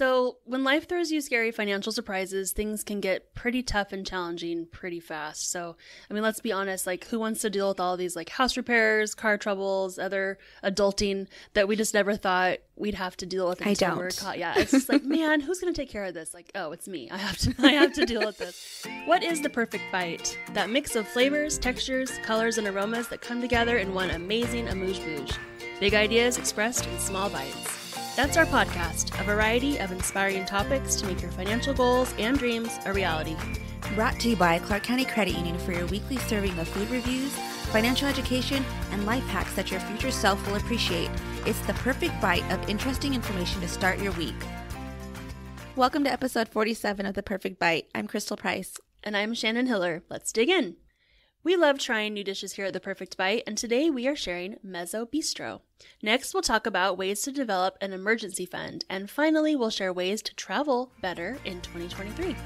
So, when life throws you scary financial surprises, things can get pretty tough and challenging pretty fast. So, I mean, let's be honest, like who wants to deal with all these like house repairs, car troubles, other adulting that we just never thought we'd have to deal with I until don't. we're caught. Yeah, it's just like, man, who's going to take care of this? Like, oh, it's me. I have to I have to deal with this. What is the perfect bite? That mix of flavors, textures, colors and aromas that come together in one amazing amuse-bouche. Big ideas expressed in small bites. That's our podcast, a variety of inspiring topics to make your financial goals and dreams a reality. Brought to you by Clark County Credit Union for your weekly serving of food reviews, financial education, and life hacks that your future self will appreciate. It's the perfect bite of interesting information to start your week. Welcome to episode 47 of The Perfect Bite. I'm Crystal Price. And I'm Shannon Hiller. Let's dig in. We love trying new dishes here at The Perfect Bite, and today we are sharing Mezzo Bistro. Next, we'll talk about ways to develop an emergency fund, and finally, we'll share ways to travel better in 2023.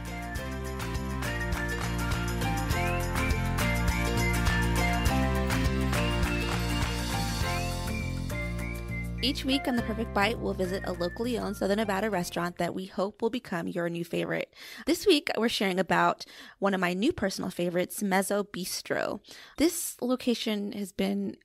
Each week on The Perfect Bite, we'll visit a locally owned Southern Nevada restaurant that we hope will become your new favorite. This week, we're sharing about one of my new personal favorites, Mezzo Bistro. This location has been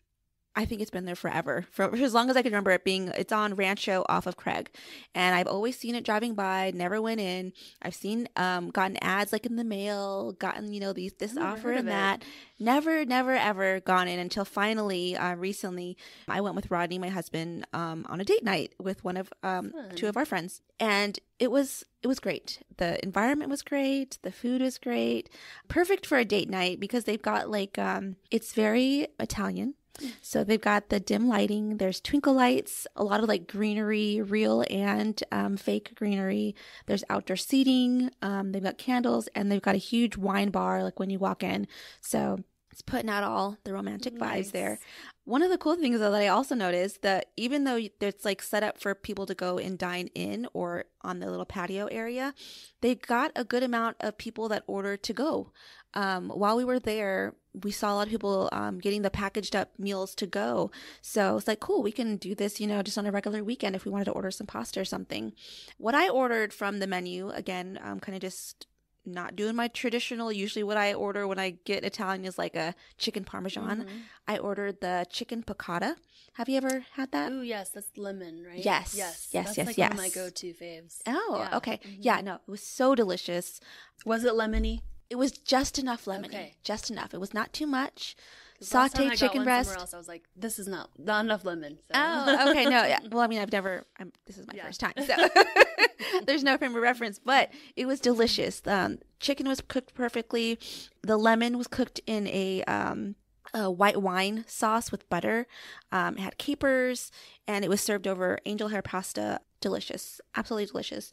I think it's been there forever, for, for as long as I can remember it being. It's on Rancho off of Craig, and I've always seen it driving by. Never went in. I've seen, um, gotten ads like in the mail, gotten you know these this offer heard of and it. that. Never, never, ever gone in until finally, uh, recently, I went with Rodney, my husband, um, on a date night with one of um two of our friends, and it was it was great. The environment was great. The food was great. Perfect for a date night because they've got like um, it's very Italian. So they've got the dim lighting. There's twinkle lights, a lot of like greenery, real and um, fake greenery. There's outdoor seating. Um, they've got candles, and they've got a huge wine bar. Like when you walk in, so it's putting out all the romantic Nice. vibes there. One of the cool things though, that I also noticed that even though it's like set up for people to go and dine in or on the little patio area, they got a good amount of people that order to go. Um, while we were there, we saw a lot of people um, getting the packaged up meals to go. So it's like, cool, we can do this, you know, just on a regular weekend if we wanted to order some pasta or something. What I ordered from the menu, again, um, kind of just not doing my traditional. Usually, what I order when I get Italian is like a chicken parmesan. Mhm. I ordered the chicken piccata. Have you ever had that? Oh yes, that's lemon, right? Yes, yes, yes, yes. that's yes, like one of my go-to faves. Oh, Yeah. okay. Mhm. Yeah, no, it was so delicious. Was it lemony? It was just enough lemony, Okay. just enough. It was not too much. 'Cause last time I Sauteed chicken breast. Else, I was like, this is not not enough lemon. So. Oh, okay. No, yeah. Well, I mean, I've never. I'm, this is my Yeah. first time, so there's no frame of reference. But it was delicious. Um, chicken was cooked perfectly. The lemon was cooked in a um, a white wine sauce with butter. Um, it had capers, and it was served over angel hair pasta. Delicious, absolutely delicious.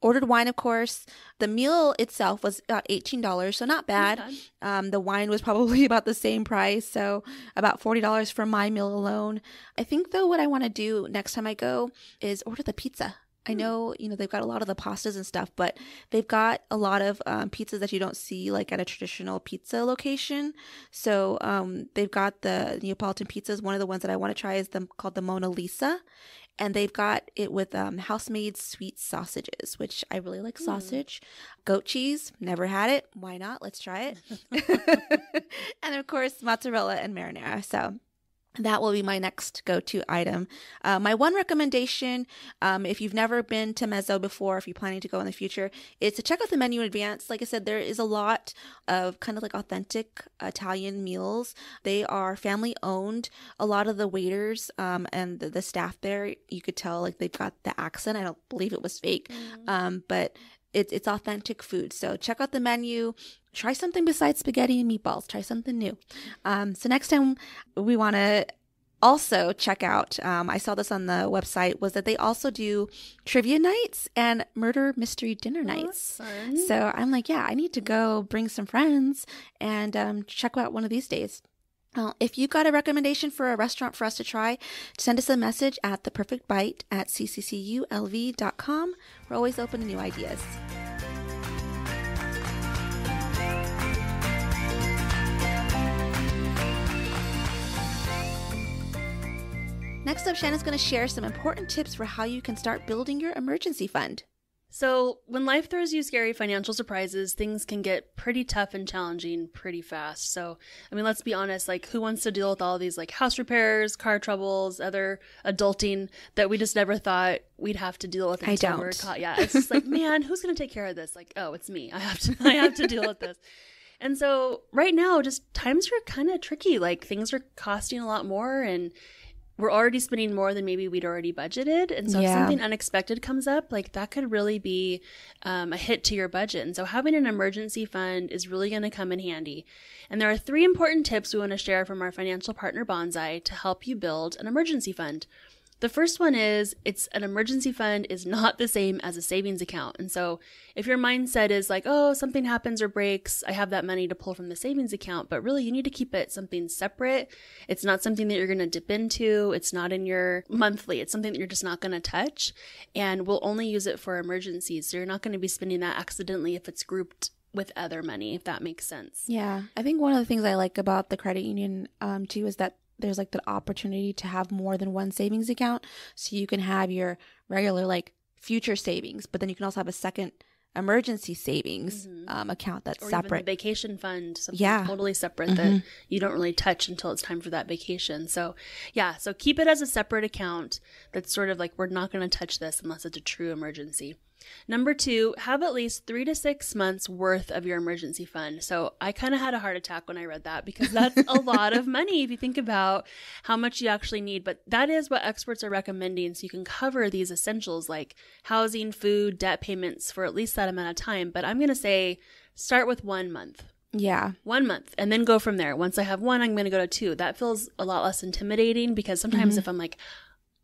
Ordered wine, of course. The meal itself was about eighteen dollars, so not bad. Um, the wine was probably about the same price, so about forty dollars for my meal alone. I think though, what I want to do next time I go is order the pizza. I know, you know, they've got a lot of the pastas and stuff, but they've got a lot of um, pizzas that you don't see like at a traditional pizza location. So um, they've got the Neapolitan pizzas. One of the ones that I want to try is the called the Mona Lisa, and they've got it with um, house-made sweet sausages, which I really like sausage. Goat cheese, never had it. Why not? Let's try it. and of course, mozzarella and marinara. So that will be my next go-to item. Uh, my one recommendation, um, if you've never been to Mezzo before, if you're planning to go in the future, is to check out the menu in advance. Like I said, there is a lot of kind of like authentic Italian meals. They are family owned. A lot of the waiters um, and the, the staff there, you could tell like they've got the accent. I don't believe it was fake, um, but it's it's authentic food. So check out the menu. Try something besides spaghetti and meatballs. Try something new. Um, so next time we want to also check out. Um, I saw this on the website. Was that they also do trivia nights and murder mystery dinner nights. Oh, fun. So I'm like, yeah, I need to go bring some friends and um, check out one of these days. Well, if you got a recommendation for a restaurant for us to try, send us a message at the perfect bite at ccculv.com. We're always open to new ideas. Next up, Shannon's going to share some important tips for how you can start building your emergency fund. So, when life throws you scary financial surprises, things can get pretty tough and challenging pretty fast. So, I mean, let's be honest, like, who wants to deal with all these, like, house repairs, car troubles, other adulting that we just never thought we'd have to deal with? I don't. we're caught- Yeah, it's just like, man, who's going to take care of this? Like, oh, it's me. I have to, I have to deal with this. And so, right now, just times are kind of tricky. Like, things are costing a lot more and we're already spending more than maybe we'd already budgeted. And so if something unexpected comes up, like that could really be um, a hit to your budget. And so having an emergency fund is really going to come in handy. And there are three important tips we want to share from our financial partner Banzai to help you build an emergency fund. The first one is it's an emergency fund is not the same as a savings account. And so if your mindset is like, oh, something happens or breaks, I have that money to pull from the savings account, but really you need to keep it something separate. It's not something that you're going to dip into. It's not in your monthly. It's something that you're just not going to touch and we'll only use it for emergencies. So you're not going to be spending that accidentally if it's grouped with other money, if that makes sense. Yeah, I think one of the things I like about the credit union um, too is that there's like the opportunity to have more than one savings account, so you can have your regular like future savings, but then you can also have a second emergency savings um, account that's Mm-hmm. Or separate. the vacation fund, something Yeah. totally separate that you don't really touch until it's time for that vacation. So, yeah, so keep it as a separate account that's sort of like we're not going to touch this unless it's a true emergency. Number two, have at least three to six months worth of your emergency fund. So I kind of had a heart attack when I read that because that's a lot of money if you think about how much you actually need. But that is what experts are recommending. So you can cover these essentials like housing, food, debt payments for at least that amount of time. But I'm going to say start with one month yeah, one month and then go from there. Once I have one, I'm going to go to two. That feels a lot less intimidating because sometimes Mm-hmm. if I'm like,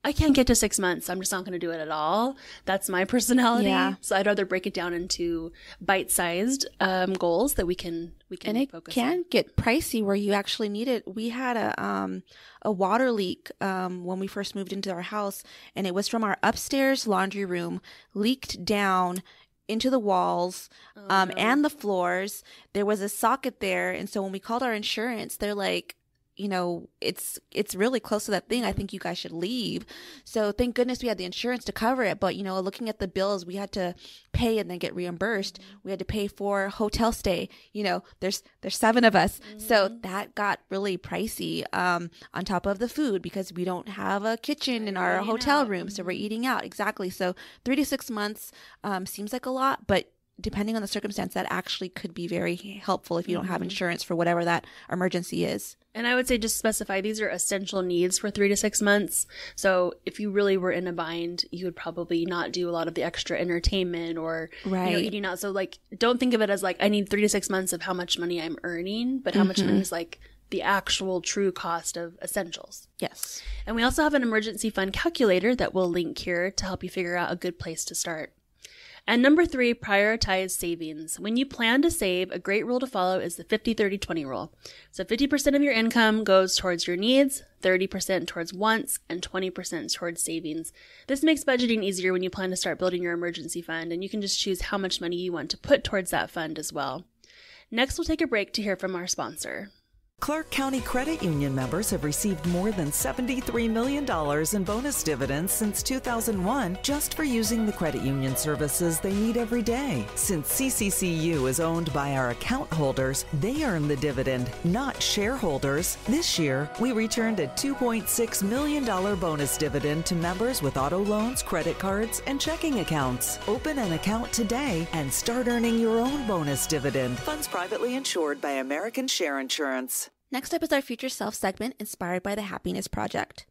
I can't get to six months, I'm just not going to do it at all. That's my personality. Yeah. So I'd rather break it down into bite-sized um, goals that we can we can and it focus can on. get pricey where you actually need it. We had a um a water leak um when we first moved into our house, and it was from our upstairs laundry room leaked down into the walls um and the floors. There was a socket there, and so when we called our insurance, they're like. You know, it's it's really close to that thing. I think you guys should leave. So thank goodness we had the insurance to cover it. But you know, looking at the bills, we had to pay and then get reimbursed. We had to pay for hotel stay. You know, there's there's seven of us, so that got really pricey. Um, on top of the food because we don't have a kitchen in our hotel out. room, so we're eating out. Exactly. So three to six months um, seems like a lot, but depending on the circumstance, that actually could be very helpful if you don't have mm-hmm. insurance for whatever that emergency is. And I would say just specify these are essential needs for three to six months. So if you really were in a bind, you would probably not do a lot of the extra entertainment or you know, Right. eating out. So like, don't think of it as like I need three to six months of how much money I'm earning, but how much money mm-hmm. is like the actual true cost of essentials. Yes. And we also have an emergency fund calculator that we'll link here to help you figure out a good place to start. And number three, prioritize savings. When you plan to save, a great rule to follow is the 50 30 20 rule. So 50% of your income goes towards your needs, 30% towards wants, and 20% towards savings. This makes budgeting easier when you plan to start building your emergency fund, and you can just choose how much money you want to put towards that fund as well. Next, we'll take a break to hear from our sponsor. Clark County Credit Union members have received more than $73 million in bonus dividends since 2001 just for using the credit union services they need every day. Since CCCU is owned by our account holders, they earn the dividend, not shareholders. This year, we returned a $2.6 million bonus dividend to members with auto loans, credit cards, and checking accounts. Open an account today and start earning your own bonus dividend. Funds privately insured by American Share Insurance. Next up is our Future Self segment inspired by the Happiness Project.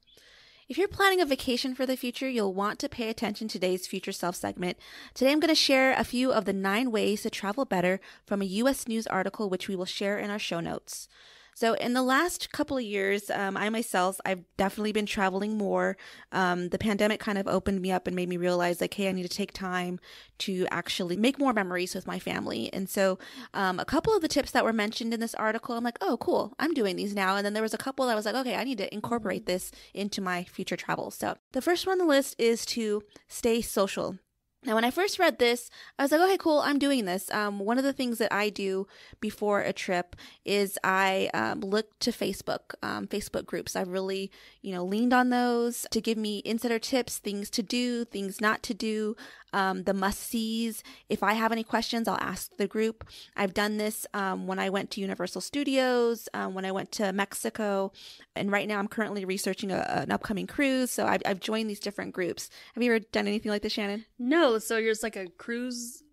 If you're planning a vacation for the future, you'll want to pay attention to today's Future Self segment. Today I'm going to share a few of the nine ways to travel better from a U.S. News article, which we will share in our show notes. So, in the last couple of years, um, I myself, I've definitely been traveling more. Um, the pandemic kind of opened me up and made me realize, like, hey, I need to take time to actually make more memories with my family. And so, um, a couple of the tips that were mentioned in this article, I'm like, oh, cool, I'm doing these now. And then there was a couple that was like, okay, I need to incorporate this into my future travels. So, the first one on the list is to stay social. Now, when I first read this, I was like, okay, cool, I'm doing this. Um, one of the things that I do before a trip is I um, look to Facebook, um, Facebook groups. I've really, you know, leaned on those to give me insider tips, things to do, things not to do, um, the must sees. If I have any questions, I'll ask the group. I've done this um, when I went to Universal Studios, um, when I went to Mexico, and right now I'm currently researching a, an upcoming cruise. So I've, I've joined these different groups. Have you ever done anything like this, Shannon? No, so you're just like a cruise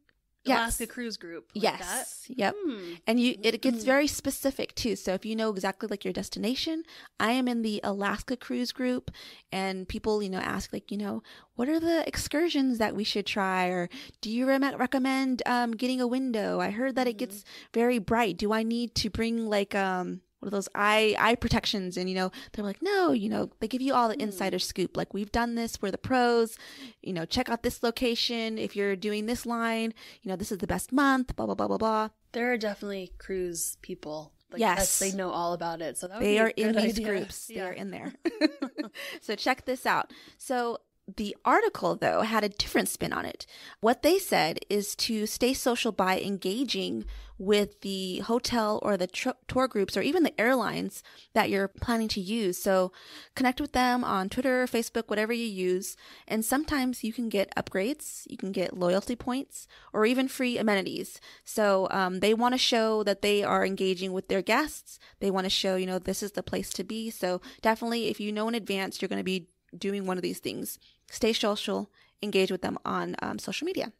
Yes. Alaska cruise group. Like yes. Yep. Hmm. And you it gets very specific too. So if you know exactly like your destination, I am in the Alaska cruise group and people, you know, ask like, you know, what are the excursions that we should try or do you re- recommend um, getting a window? I heard that it gets very bright. Do I need to bring like um what are those eye eye protections and you know they're like no you know they give you all the mm. insider scoop like we've done this we're the pros you know check out this location if you're doing this line you know this is the best month blah blah blah blah blah There are definitely cruise people. Like, Yes. they know all about it. So that would they be a are in these idea. groups they are in there so check this out so the article though had a different spin on it. What they said is to stay social by engaging with the hotel or the tr- tour groups or even the airlines that you're planning to use. So connect with them on twitter facebook whatever you use. And sometimes you can get upgrades. You can get loyalty points or even free amenities. So um, they want to show that they are engaging with their guests. They want to show you know this is the place to be. So definitely if you know in advance you're going to be doing one of these things stay social engage with them on um, social media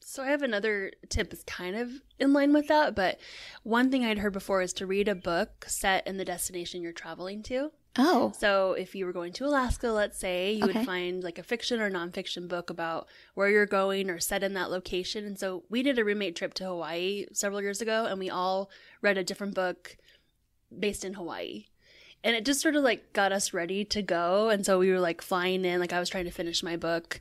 So I have another tip that's kind of in line with that, but one thing I'd heard before is to read a book set in the destination you're traveling to. oh So if you were going to Alaska, let's say, you Okay. would find like a fiction or nonfiction book about where you're going or set in that location. And so we did a roommate trip to Hawaii several years ago, and we all read a different book based in Hawaii. And it just sort of like got us ready to go. And so we were like flying in, like I was trying to finish my book.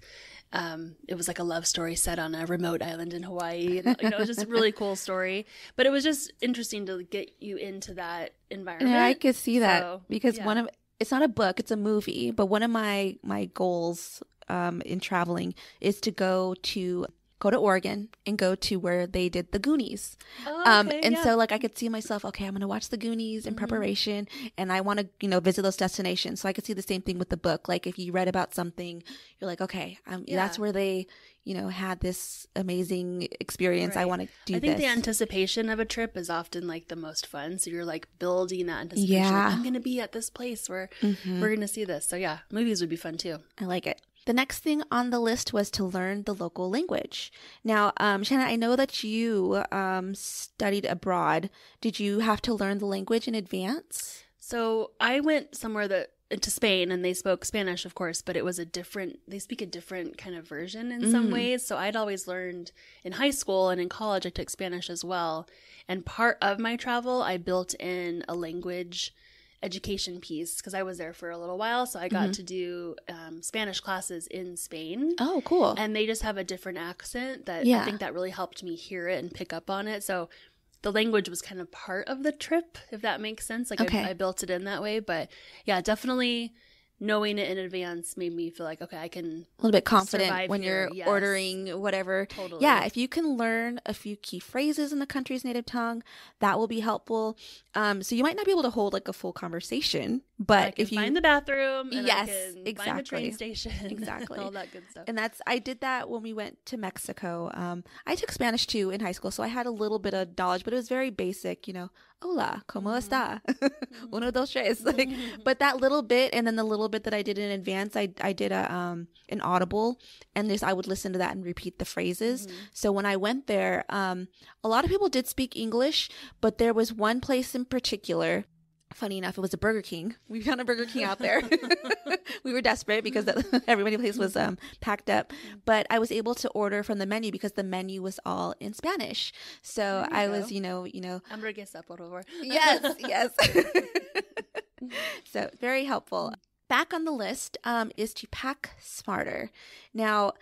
Um, it was like a love story set on a remote island in Hawaii. And, you know, it was just a really cool story. But it was just interesting to get you into that environment. yeah i could see that So, because yeah. one of it's not a book it's a movie but one of my my goals um, in traveling is to go to go to oregon and go to where they did the goonies Oh, um, and yeah. so like I could see myself, okay, I'm gonna watch the Goonies in preparation, and I want to you know visit those destinations. So I could see the same thing with the book. Like if you read about something, you're like, okay, um, that's where they you know had this amazing experience. I want to do I think this. the anticipation of a trip is often like the most fun. So you're like building that anticipation. Yeah. Like, I'm going to be at this place where we're going to see this. So yeah, movies would be fun too. I like it. The next thing on the list was to learn the local language. Now, um, Shannon, I know that you um, studied abroad. Did you have to learn the language in advance? So I went somewhere that to Spain and they spoke Spanish, of course, but it was a different. They speak a different kind of version in some ways. So I'd always learned in high school and in college. I took Spanish as well, and part of my travel, I built in a language education piece because I was there for a little while. So I got to do um, Spanish classes in Spain. Oh, cool. and they just have a different accent that Yeah. I think that really helped me hear it and pick up on it. So the language was kind of part of the trip, if that makes sense. Like Okay. I, I built it in that way, but yeah, definitely knowing it in advance made me feel like okay, I can. a little bit confident when here, you're yes. ordering whatever. Totally. Yeah, if you can learn a few key phrases in the country's native tongue, that will be helpful. Um, so you might not be able to hold like a full conversation, but if you find the bathroom, and Yes, exactly. find the train station, Exactly. all that good stuff. and that's I did that when we went to Mexico. Um, I took Spanish too in high school, so I had a little bit of knowledge, but it was very basic. You know, hola, cómo está, uno dos tres. Like, but that little bit, and then the little bit that I did in advance, I I did a um an audible, and this, I would listen to that and repeat the phrases. So when I went there, um, a lot of people did speak English, but there was one place in particular funny enough, it was a Burger King. We found a Burger King out there. we were desperate because the, everybody place was um, packed up. But I was able to order from the menu because the menu was all in Spanish. So I was, you know, you know, Hamburguesa, por favor. yes, yes. so very helpful. Back on the list um, is to pack smarter. Now,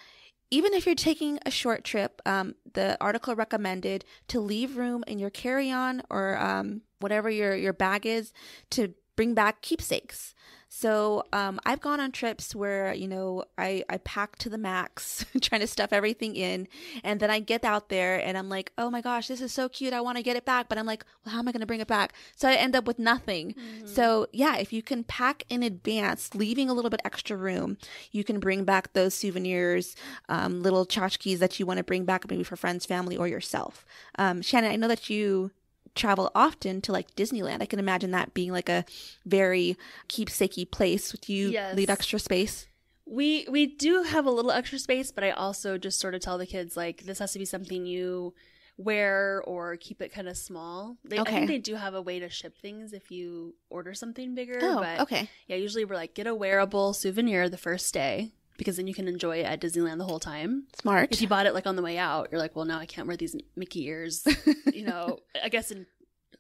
even if you're taking a short trip, um, the article recommended to leave room in your carry-on or um, whatever your your bag is to bring back keepsakes. So um, I've gone on trips where you know I I pack to the max, trying to stuff everything in, and then I get out there and I'm like, oh my gosh, this is so cute. I want to get it back, but I'm like, well, how am I going to bring it back? So I end up with nothing. Mm-hmm. So yeah, if you can pack in advance, leaving a little bit extra room, you can bring back those souvenirs, um, little tchotchkes that you want to bring back, maybe for friends, family, or yourself. Um, Shannon, I know that you travel often to like Disneyland. I can imagine that being like a very keepsakey place. With you yes. leave extra space? We we do have a little extra space, but I also just sort of tell the kids like this has to be something you wear or keep it kind of small. They, okay. I think they do have a way to ship things if you order something bigger. Oh, but okay. Yeah, usually we're like get a wearable souvenir the first day because then you can enjoy it at Disneyland the whole time. Smart. If you bought it like on the way out, you're like, well, now I can't wear these Mickey ears. you know, I guess in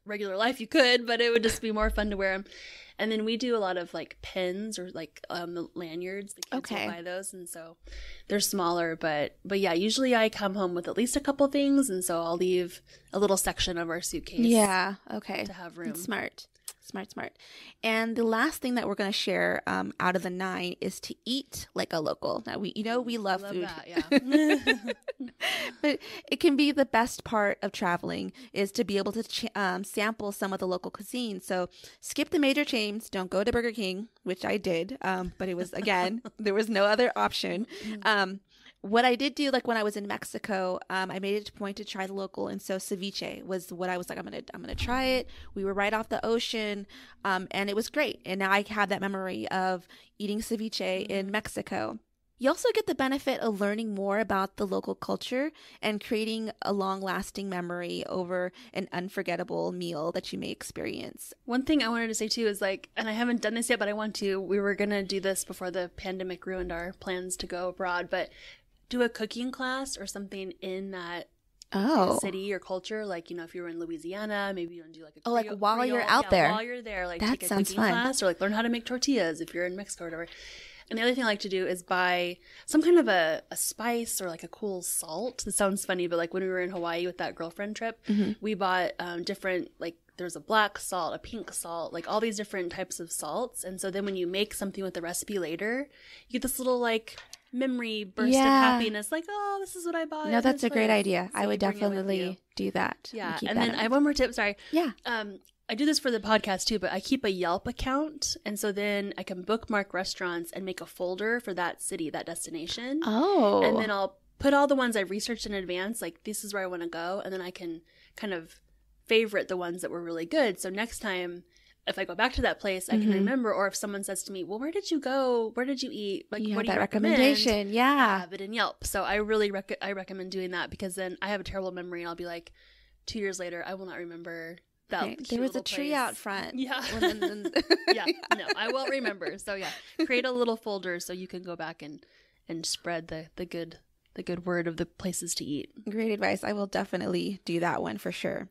regular life you could, but it would just be more fun to wear them. And then we do a lot of like pins or like um, lanyards. The kids okay. will buy those, and so they're smaller. But but yeah, usually I come home with at least a couple things, and so I'll leave a little section of our suitcase. Yeah. Okay. To have room. That's smart smart, smart. And the last thing that we're going to share um, out of the nine is to eat like a local. Now we, you know, we love, love food, that, yeah. but it can be the best part of traveling is to be able to ch- um, sample some of the local cuisine. So skip the major chains. Don't go to Burger King, which I did, um, but it was again there was no other option. Mm. What I did do, like when I was in Mexico, um, I made it a point to try the local, and so ceviche was what I was like. I'm gonna, I'm gonna try it. We were right off the ocean, um, and it was great. And now I have that memory of eating ceviche in mm-hmm. Mexico. You also get the benefit of learning more about the local culture and creating a long lasting memory over an unforgettable meal that you may experience. One thing I wanted to say too is like, and I haven't done this yet, but I want to. We were going to do this before the pandemic ruined our plans to go abroad, but do a cooking class or something in that oh city or culture. Like you know, if you were in Louisiana, maybe you want to do like a oh, like while Creole, you're out yeah, there, while you're there, like that take a sounds cooking fun. class or like learn how to make tortillas if you're in Mexico or whatever. And the other thing I like to do is buy some kind of a, a spice or like a cool salt. It sounds funny, but like when we were in Hawaii with that girlfriend trip, mm-hmm. we bought um, different like there's a black salt, a pink salt, like all these different types of salts. And so then when you make something with the recipe later, you get this little like memory burst yeah. of happiness like oh this is what i bought no that's a great idea. so i would definitely do that yeah and, and then i have one more tip sorry. Yeah. Um i do this for the podcast too but i keep a yelp account and so then i can bookmark restaurants and make a folder for that city that destination. Oh. And then i'll put all the ones i've researched in advance like this is where i want to go and then i can kind of favorite the ones that were really good. So next time if I go back to that place, I mm-hmm. can remember. Or if someone says to me, "Well, where did you go? Where did you eat? Like, you what do you that recommendation? Yeah, have it in Yelp. So I really rec- I recommend doing that because then I have a terrible memory, and I'll be like, two years later, I will not remember that. Right. There was a tree place. out front. Yeah, yeah. No, I won't remember. So yeah, create a little folder so you can go back and and spread the the good the good word of the places to eat. Great advice. I will definitely do that one for sure.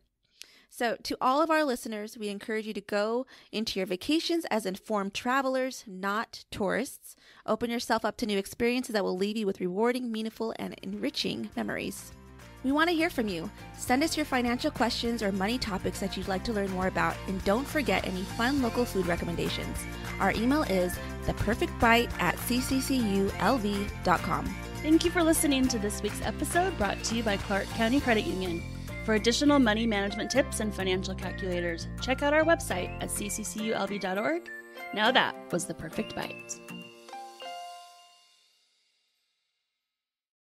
So, to all of our listeners, we encourage you to go into your vacations as informed travelers, not tourists. Open yourself up to new experiences that will leave you with rewarding, meaningful, and enriching memories. We want to hear from you. Send us your financial questions or money topics that you'd like to learn more about, and don't forget any fun local food recommendations. Our email is theperfectbite at ccculv.com. Thank you for listening to this week's episode brought to you by Clark County Credit Union. For additional money management tips and financial calculators, check out our website at ccculv.org. Now that was the perfect bite.